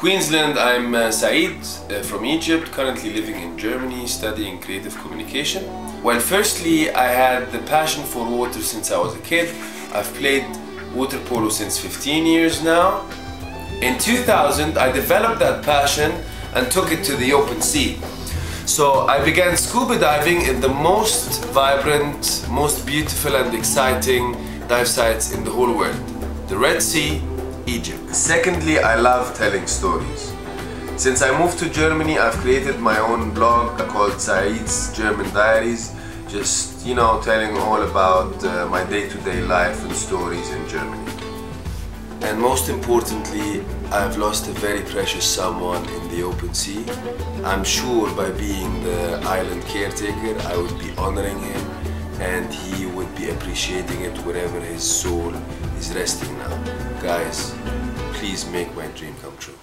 Queensland, I'm uh, Saeed uh, from Egypt, currently living in Germany, studying creative communication. Well, firstly, I had the passion for water since I was a kid. I've played water polo since 15 years now. In 2000, I developed that passion and took it to the open sea. So I began scuba diving in the most vibrant, most beautiful and exciting dive sites in the whole world. The Red Sea, Egypt. Secondly, I love telling stories. Since I moved to Germany, I've created my own blog called Saeed's German Diaries, just, you know, telling all about uh, my day-to-day -day life and stories in Germany. And most importantly, I've lost a very precious someone in the open sea. I'm sure by being the island caretaker, I would be honoring him and he would be appreciating it wherever his soul is resting now. Guys, please make my dream come true.